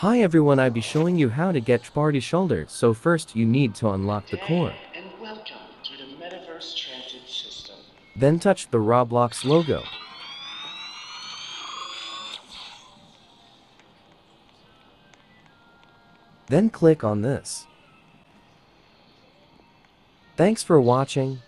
Hi everyone I'll be showing you how to get party shoulder. So first you need to unlock the core. And welcome to the Metaverse Transit System. Then touch the Roblox logo. Then click on this. Thanks for watching.